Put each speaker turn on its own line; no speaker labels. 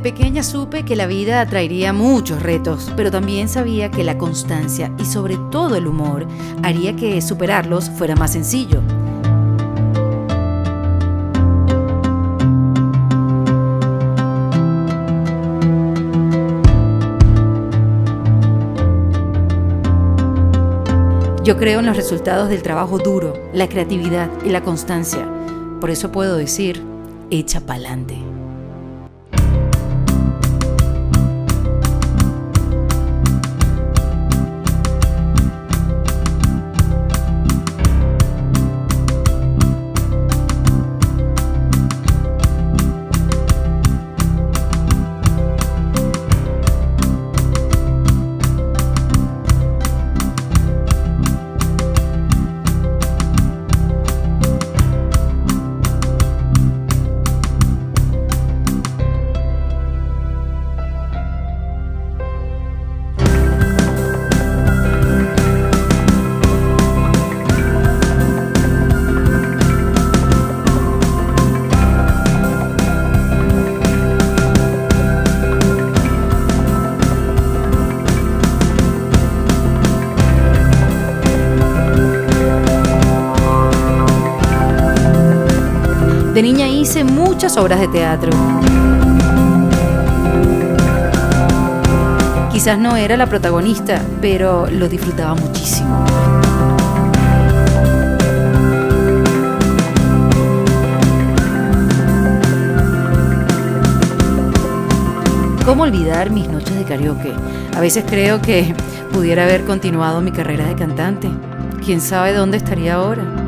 pequeña supe que la vida traería muchos retos, pero también sabía que la constancia y sobre todo el humor haría que superarlos fuera más sencillo. Yo creo en los resultados del trabajo duro, la creatividad y la constancia. Por eso puedo decir, echa pa'lante. De niña hice muchas obras de teatro. Quizás no era la protagonista, pero lo disfrutaba muchísimo. ¿Cómo olvidar mis noches de karaoke? A veces creo que pudiera haber continuado mi carrera de cantante. ¿Quién sabe dónde estaría ahora?